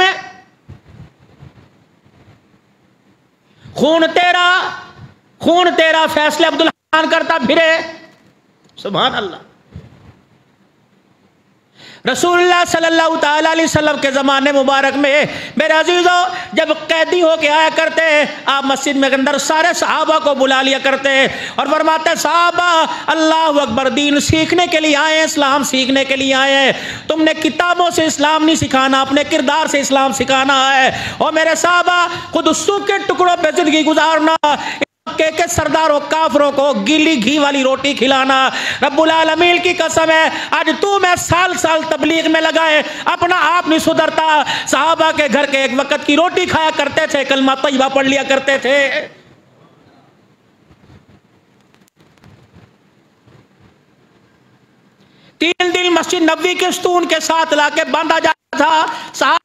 खून तेरा खून तेरा फैसले अब्दुल करता फिरे। सुबह अल्लाह। रसूलुल्लाह सल्लल्लाहु अलैहि वसल्लम के ज़माने मुबारक में, मेरे अजीज़ो, जब कैदी होके आया करते हैं आप मस्जिद में अंदर सारे सहाबा को बुला लिया करते हैं और फरमाते, साहबा, अल्लाह अकबर, दीन सीखने के लिए आए हैं, इस्लाम सीखने के लिए आए हैं। तुमने किताबों से इस्लाम नहीं सिखाना, अपने किरदार से इस्लाम सिखाना है। और मेरे साहबा, खुद के टुकड़ों पर ज़िंदगी गुजारना मक्के के सरदारों, काफरों को गीली घी वाली रोटी खिलाना। रब्बुल आलमीन की कसम है, आज तू मैं साल साल तबलीग में लगाए अपना आप नहीं सुधरता। साहबा के घर के एक वक्त की रोटी खाया करते थे, कलमा तैयबा पढ़ लिया करते थे। तीन दिन मस्जिद नबी के स्तून के साथ लाके बांधा जाता था।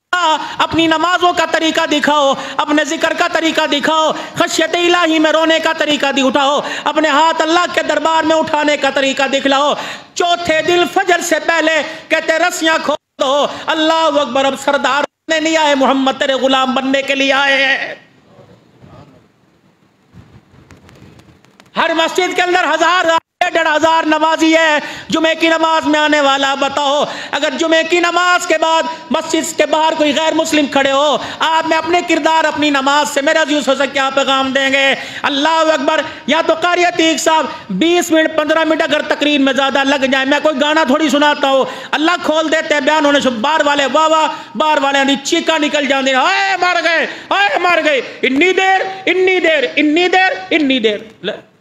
अपनी नमाजों का तरीका दिखाओ, अपने ज़िक्र का तरीका दिखाओ, खशियत इलाही में रोने का तरीका दिखाओ अपने हाथ अल्लाह के दरबार में उठाने का तरीका दिखलाओ। चौथे दिन फजर से पहले कहते रस्सियाँ खो दो अल्लाह अकबर, अब सरदार ने नहीं आए, मोहम्मद तेरे गुलाम बनने के लिए आए हर मस्जिद के अंदर हज़ार डेढ़ हज़ार नमाजी है। जुमे की नमाज़ में आने वाला, बताओ, अगर जुमे की नमाज़ के बाद मस्जिद के बाहर कोई गैर मुस्लिम खड़े हो, आप, में अपने किरदार अपनी नमाज़ से, मेरा यूस हो सके आप पैगाम देंगे? अल्लाह अकबर, या तो कारी साहब, बीस मिनट, पंद्रह मिनट अगर तकरीर में ज़्यादा लग जाए, मैं कोई गाना थोड़ी सुनाता हूँ। अल्लाह खोल देते हैं बयान होने से बार वाले, वाह वाह, बार वाले चीका निकल जाते हैं। मार गए मार गए। इन्नी देर इन्नी देर इन्नी देर इन्नी देर।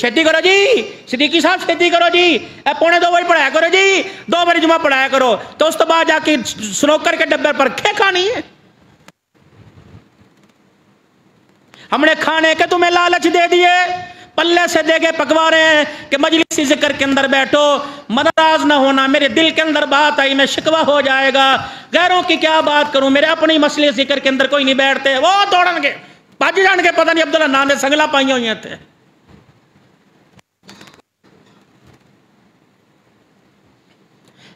खेती करो जी। सिद्दीकी साहब खेती करो जी। ए, पौने दो बजे पढ़ाया करो जी। दो बजे जुमा पढ़ाया करो। तो उस तो बाद जाके स्नोकर के डब्बे पर खे खानी है। हमने खाने के तुम्हें लालच दे दिए। पल्ले से दे के पकवा रहे हैं कि मजलिसी ज़िक्र के अंदर बैठो। मदराज ना होना मेरे दिल के अंदर बात आई, मैं शिकवा हो जाएगा। गैरों की क्या बात करूँ? मेरे अपनी मसले ज़िक्र के अंदर कोई नहीं बैठते। वो दौड़न के भज जान के पता नहीं अब्दुल्ला नाम संगला पाई हुई थे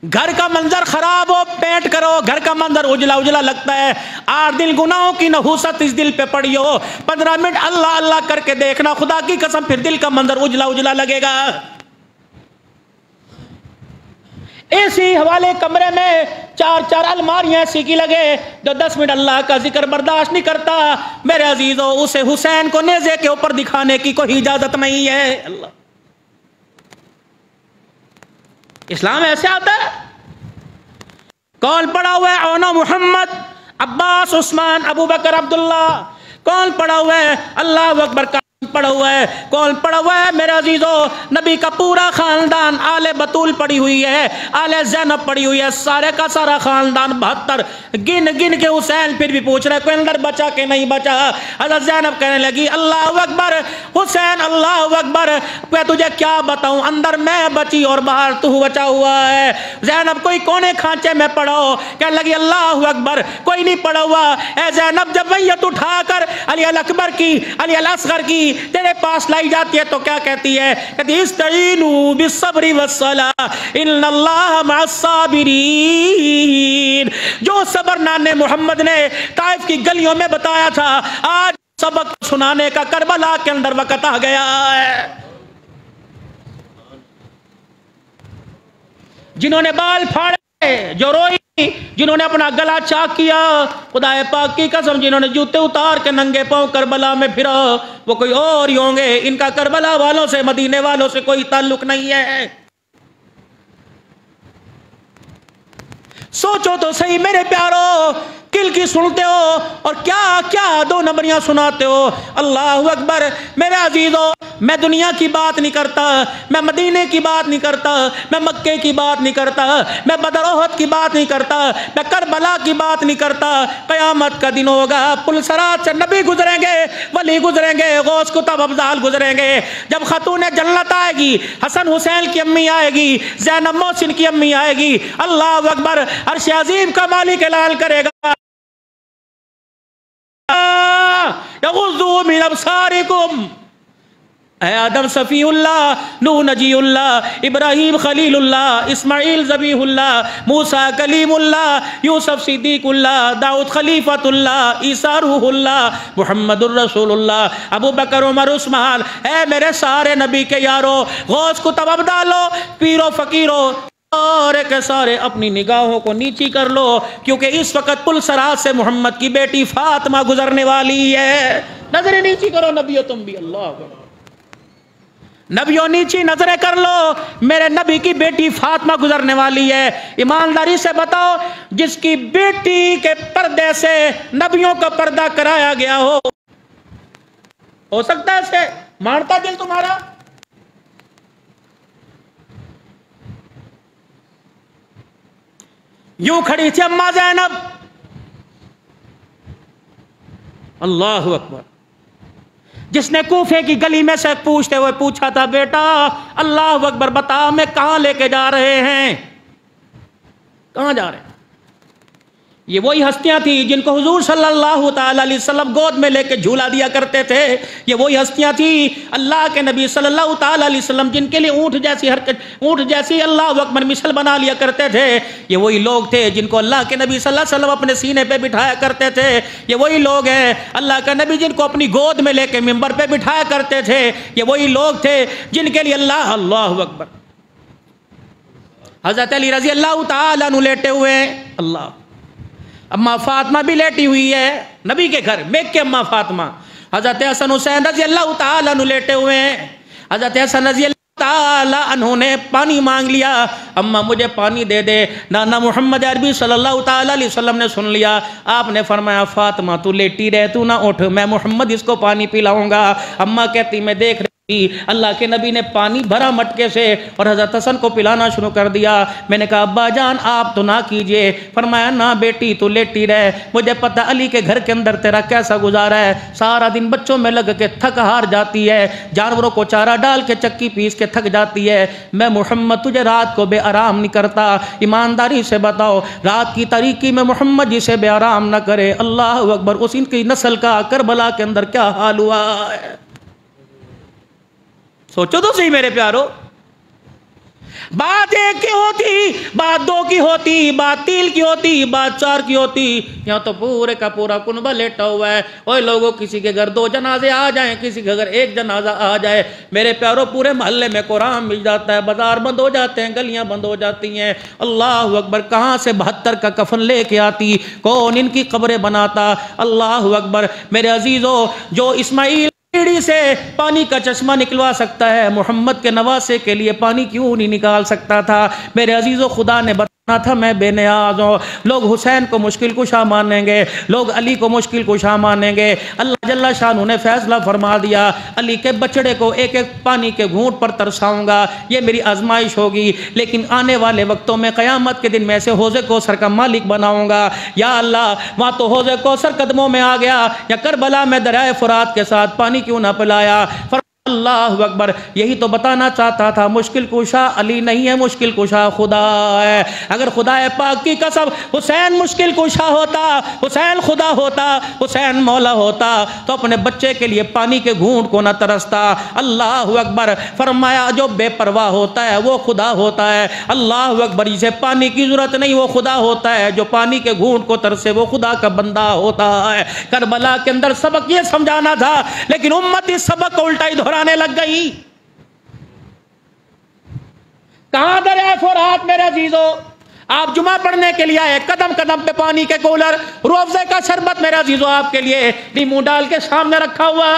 घर का मंजर खराब हो, पेंट करो, घर का मंजर उजला उजला लगता है। आठ दिन गुनाहों की नहूसत इस दिल पे पड़ी हो। पंद्रह मिनट अल्लाह अल्लाह करके देखना, खुदा की कसम फिर दिल का मंजर उजला उजला लगेगा। ऐसी हवाले कमरे में चार चार अलमारियाँ ऐसी की लगे, जो दस मिनट अल्लाह का ज़िक्र बर्दाश्त नहीं करता। मेरे अजीजों, उसे हुसैन को नेजे के ऊपर दिखाने की कोई इजाज़त नहीं है। अल्लाह। इस्लाम ऐसे आता है? कौन पड़ा हुआ है ओना मोहम्मद, अब्बास, उस्मान, अबू बकर, अब्दुल्ला? कौन पड़ा हुआ है? अल्लाह अकबर का पड़ा हुआ है। कौन पड़ा हुआ है? मेरे अजीजो, नबी का पूरा खानदान आले बतूल पड़ी हुई है। आले जैनब पड़ी हुई है। सारे का सारा खानदान बहत्तर। गिन गिन के हुसैन फिर भी पूछ रहे कोई अंदर बचा के नहीं बचा? हज़रत जैनब कहने लगी, अल्लाह अकबर, हुसैन, अल्लाह अकबर, मैं तुझे क्या बताऊँ? अंदर मैं बची और बाहर तू बचा हुआ है। जैनब, कोई कोने खांचे में पड़ो कह लगी, अल्लाह अकबर, कोई नहीं पड़ा हुआ। ए जैनब, जब वैयत उठाकर अली अल अकबर की, अली अल असगर की तेरे पास लाई जाती है तो क्या कहती है? कहती जो सबर नाने मोहम्मद ने ताइफ की गलियों में बताया था, आज सबक सुनाने का करबला के अंदर वक्त आ गया है। जिन्होंने बाल फाड़े, जो रोई जिन्होंने अपना गला चाक किया खुदा पाक की कसम, जिन्होंने जूते उतार के नंगे पाँव करबला में फिरा, वो कोई और ही होंगे। इनका करबला वालों से, मदीने वालों से कोई ताल्लुक नहीं है। सोचो तो सही मेरे प्यारो किल की सुनते हो और क्या क्या दो नंबरियाँ सुनाते हो। अल्लाह अकबर, मेरे अजीजों, मैं दुनिया की बात नहीं करता, मैं मदीने की बात नहीं करता, मैं मक्के की बात नहीं करता, मैं बदरोहत की बात नहीं करता, मैं करबला की बात नहीं करता। कयामत का दिन होगा पुलसरात से नबी गुजरेंगे, वली गुजरेंगे, गौस कुतब अफजाल गुजरेंगे। जब खतून जन्नत आएगी, हसन हुसैन की अम्मी आएगी, जैनब मोहसिन की अम्मी आएगी, अल्लाह अकबर, अरश अजीम का मालिक ऐलान करेगा। आदम सफ़ीउल्ला नू नजीउल्ला इब्राहिम खलीलुल्ला इस्माइल जबीहुल्ला मूसा कलीमुल्ला यूसुफ सिद्दीकुल्ला दाऊद खलीफतुल्ला ईसा रूहुल्ला मुहम्मदुर रसूलुल्लाह अबू बकर उमर उस्मान ए मेरे सारे नबी के यारो गौस को तब डालो पीरो फकीरो सारे के सारे अपनी निगाहों को नीची कर लो, क्योंकि इस वक्त पुल से मोहम्मद की बेटी फातिमा गुजरने वाली है। नज़रें नीची करो नबी तुम भी, अल्लाह नबियों नीची नज़रें कर लो, मेरे नबी की बेटी फातिमा गुजरने वाली है। ईमानदारी से बताओ, जिसकी बेटी के पर्दे से नबियों का पर्दा कराया गया हो। हो सकता है से दिल तुम्हारा? यूँ खड़ी थी अम्मा जैनब। अल्लाह अकबर। जिसने कूफे की गली में से पूछते हुए पूछा था, बेटा, अल्लाह अकबर, बता, मैं कहाँ लेके जा रहे हैं? कहाँ जा रहे हैं? ये वही हस्तियाँ थी जिनको हुजूर सल्लल्लाहु अलैहि वसल्लम गोद में लेके झूला दिया करते थे। ये वही हस्तियाँ थी अल्लाह के नबी सल्लल्लाहु अलैहि वसल्लम जिनके लिए ऊँट जैसी हरकत, ऊँट जैसी अल्लाह अकबर मिसल बना लिया करते थे। ये वही लोग थे जिनको अल्लाह के नबी सल्लल्लाहु अलैहि वसल्लम अपने सीने पे बिठाया करते थे। ये वही लोग हैं अल्लाह के नबी जिनको अपनी गोद में लेके मिंबर पे बिठाया करते थे। ये वही लोग थे जिनके लिए अल्लाह अल्लाह अकबर। हज़रत अली रज़ी अल्लाह तु लेटे हुए अल्लाह। अम्मा फातमा भी लेटी हुई है, नबी के घर मेघ के अम्मा फातमा। हज़रत हसन हुसैन रज़ी अल्लाह तु लेटे हुए हैं। हज़रत हसन रज़ी उन्होंने पानी मांग लिया। अम्मा, मुझे पानी दे दे। नाना मोहम्मद अरबी सल्लल्लाहु अलैहि वसल्लम ने सुन लिया। आपने फरमाया, फातमा, तू लेटी रह, तू ना उठ। मैं मोहम्मद इसको पानी पिलाऊँगा। अम्मा कहती, मैं देख रही अल्लाह के नबी ने पानी भरा मटके से और हज़रत हसन को पिलाना शुरू कर दिया। मैंने कहा, अब्बा जान, आप तो ना कीजिए। फरमाया, ना बेटी तो लेटी रहे। मुझे पता अली के घर के अंदर तेरा कैसा गुजारा है। सारा दिन बच्चों में लग के थक हार जाती है। जानवरों को चारा डाल के चक्की पीस के थक जाती है। मैं मोहम्मद, तुझे रात को बे आराम नहीं करता। ईमानदारी से बताओ, रात की तरीकी में मोहम्मद जिसे बे आराम न करे। अल्लाह अकबर, उस इनकी नस्ल का करबला के अंदर क्या हाल हुआ है? सोचो तो सही मेरे प्यारो। बात एक की होती, बात दो की होती, बात तीन की होती, बात चार की होती। यहाँ तो पूरे का पूरा कुनबा लेटा हुआ है। और लोगों, किसी के घर दो जनाजे आ जाए, किसी के घर एक जनाजा आ जाए। मेरे प्यारो, पूरे मोहल्ले में कुरान मिल जाता है, बाज़ार बंद हो जाते हैं, गलियाँ बंद हो जाती हैं। अल्लाह अकबर कहाँ से बहत्तर का कफन लेके आती? कौन इनकी कब्रें बनाता? अल्लाह अकबर, मेरे अजीज़ों, जो इस्माइल सीढ़ी से पानी का चश्मा निकलवा सकता है। मोहम्मद के नवासे के लिए पानी क्यों नहीं निकाल सकता था? मेरे अजीज़ों, खुदा ने बता ना था, मैं बेनियाज हूँ। लोग हुसैन को मुश्किल कुशा मानेंगे, लोग अली को मुश्किल कुशा मानेंगे। अल्लाह जल्ला शाह ने फैसला फरमा दिया, अली के बछड़े को एक एक पानी के घूंट पर तरसाऊँगा, ये मेरी आजमाइश होगी। लेकिन आने वाले वक्तों में क़यामत के दिन मैं ऐसे हौजे कोसर का मालिक बनाऊँगा। या अल्लाह, वहाँ तो हौजे कोसर कदमों में आ गया, या करबला में दरियाए फुरात के साथ पानी क्यों ना पिलाया? अल्लाह अकबर। यही तो बताना चाहता था, मुश्किल कुशा अली नहीं है, मुश्किल कुशा खुदा है। अगर खुदा है पाक की कसम, हुसैन मुश्किल कुशा होता, हुसैन खुदा होता, हुसैन मौला होता तो अपने बच्चे के लिए पानी के घूंट को न तरसता। अल्लाह अकबर, फरमाया, जो बेपरवाह होता है, वो खुदा होता है। अल्लाह अकबर जिसे पानी की ज़रूरत नहीं, वो खुदा होता है। जो पानी के घूंट को तरसे, वो खुदा का बंदा होता है। करबला के अंदर सबक ये समझाना था, लेकिन उम्मत इस सबक को उल्टा ही घबराने लग गई। कहाँ दरिया फुरात मेरे अजीजों? आप जुमा पढ़ने के लिए आए कदम कदम पे पानी के कूलर रोफे का शरबत मेरा जीजो आपके लिए नींबू डाल के सामने रखा हुआ।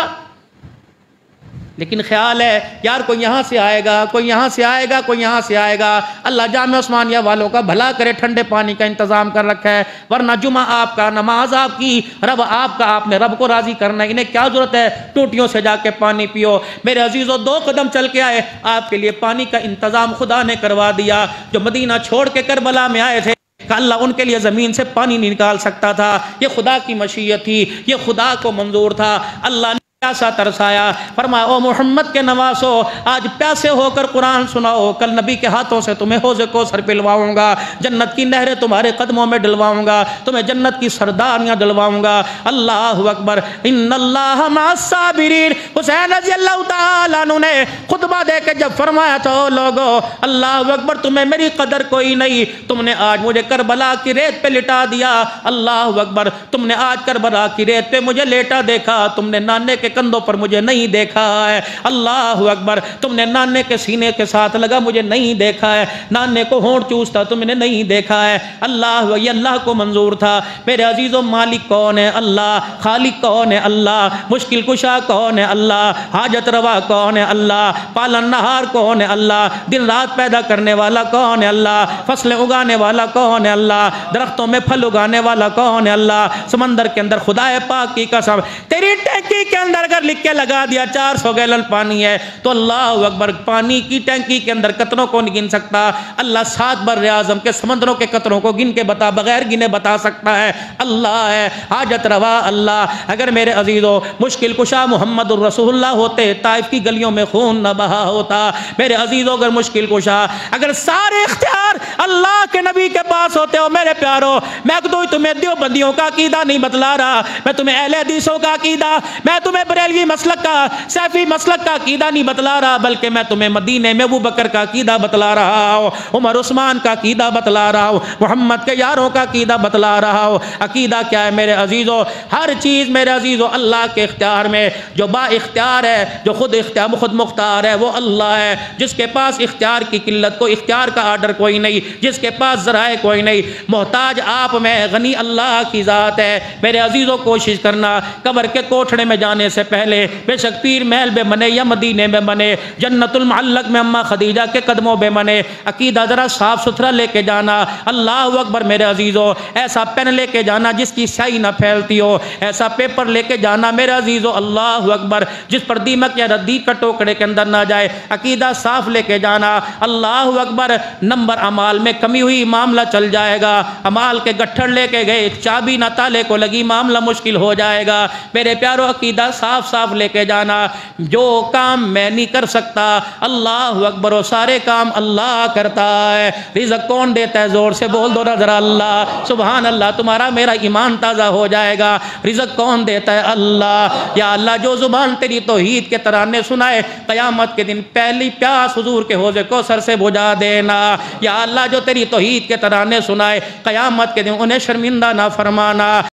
लेकिन ख्याल है, यार कोई यहाँ से आएगा, कोई यहाँ से आएगा, कोई यहाँ से आएगा। अल्लाह जाम उस्मानिया वालों का भला करे, ठंडे पानी का इंतज़ाम कर रखा है, वरना जुमा आपका, नमाज़ आपकी, रब आपका, आपने रब को राज़ी करना इन्हें क्या ज़रूरत है? टूटियों से जाके पानी पियो। मेरे अजीज़ों, दो कदम चल के आए, आपके लिए पानी का इंतज़ाम खुदा ने करवा दिया। जो मदीना छोड़ के करबला में आए थे अल्लाह उनके लिए ज़मीन से पानी नहीं निकाल सकता था। ये खुदा की मशीयत थी, ये खुदा को मंजूर था। अल्लाह प्यासा तरसाया फरमा ओ मोहम्मद के नवासो, आज प्यासे होकर कुरान सुनाओ, कल नबी के हाथों से तुम्हें हौज को सर पिलवाऊँगा जन्नत की नहरें तुम्हारे कदमों में डलवाऊँगा। तुम्हें जन्नत की सरदारियाँ डलवाऊँगा। अल्लाह अकबर इन अल्लाहरीन हुसैन रज़ी अल्लाह ने खुतबा दे के जब फरमाया था लोगो, अल्लाह अकबर, तुम्हें मेरी कदर कोई नहीं। तुमने आज मुझे करबला की रेत पे लिटा दिया। अल्लाह अकबर, तुमने आज करबला की रेत पे मुझे लेटा देखा। तुमने नाने कंधों पर मुझे नहीं देखा है। अल्लाह अकबर, तुमने नाने के सीने के साथ लगा मुझे नहीं देखा है। नाने को होंठ चूसता तुमने नहीं देखा है। अल्लाह, ये अल्लाह को मंजूर था। मेरे अजीज़ों, मालिक कौन है अल्लाह? खालिक कौन है अल्लाह? मुश्किल कुशा कौन है अल्लाह? हाजत रवा कौन है अल्लाह? पालन नहार कौन है अल्लाह? दिन रात पैदा करने वाला कौन है अल्लाह? फ़सलें उगाने वाला कौन है अल्लाह? दरख्तों में फल उगाने वाला कौन है अल्लाह? समंदर के अंदर खुदा पाक की कसम, तेरी टैंकी के अंदर अगर लिख के लगा दिया, चार सौ गैलन पानी है तो अल्लाह अकबर, पानी की टैंकी के अंदर कतरों को नहीं गिन सकता। अल्लाह सात बर आज़म के समंदरों के कतरों को गिन के बता, बगैर गिने बता सकता है। अल्लाह है, हाजत रवा अल्लाह। अगर मेरे अजीज़ों, मुश्किल कुशा मोहम्मद रसूलुल्लाह होते, ताइफ की गलियों में खून न बहा होता। मेरे अजीज़ों, अगर मुश्किल कुशा, अगर सारे इख्तियार अल्लाह के नबी के पास होते हो मेरे प्यारो, मैं तो तुम्हें बंदियों का अकीदा नहीं बतला रहा। मैं तुम्हें अहले हदीसों का अकीदा, मैं तुम्हें बरेलवी मसलक का, सैफी मसलक का अकीदा नहीं बतला रहा, बल्कि मैं तुम्हें मदीने में अबू बकर का अकीदा बतला रहा हूँ, उमर उस्मान का अकीदा बतला रहा हूँ, मोहम्मद के यारों का अकीदा बतला रहा हूँ। अकीदा क्या है मेरे अजीज़ों? हर चीज़ मेरे अजीज़ों, अल्लाह के इख्तियार में, जो बा इख्तियार है, जो खुद इख्तियार, खुद मुख्तार है, वो अल्लाह है, जिसके पास इख्तियार की किल्लत को, इख्तियार का आर्डर कोई नहीं, जिसके पास ज़राए कोई नहीं। मोहताज आप में, गनी अल्लाह की ज़ात है। मेरे अजीज़ों, कोशिश करना, कबर के कोठड़े में जाने से पहले, बेशक पीर महल में बने या मदीने में बने जन्नतुलमल्लक में अम्मा खदीजा के कदमों में बने अकीदा ज़रा साफ़ सुथरा लेके जाना, अल्लाह अकबर मेरे अजीज़ों, ऐसा पेन लेके जाना जिसकी स्याही ना फैलती हो, ऐसा पेपर लेके जाना मेरे अजीज़ों, अल्लाह अकबर, जिस पर दीमक या रद्दी का टोकरे के अंदर ना जाए, अकीदा साफ़ लेके जाना, अल्लाह अकबर, नंबर अमाल में कमी हुई मामला चल जाएगा, अमाल के गट्ठर लेके गए, चाबी ना ताले को लगी मामला मुश्किल हो जाएगा, मेरे प्यारो अकीदा साफ़ साफ़ लेके जाना, जो काम मैं नहीं कर सकता, अल्लाह अकबर और सारे काम अल्लाह करता है। रिजक कौन देता है? ज़ोर से बोल दो ना जरा अल्लाह। सुबहान अल्लाह तुम्हारा मेरा ईमान ताज़ा हो जाएगा। रिजक कौन देता है? अल्लाह। या अल्लाह, जो ज़ुबान तेरी तोहीद के तराने सुनाए, क़यामत के दिन पहली प्यास हुजूर के होजे को सर से बुझा देना। या अल्लाह, जो तेरी तोहीद के तराने सुनाए, क़यामत के दिन उन्हें शर्मिंदा ना फरमाना।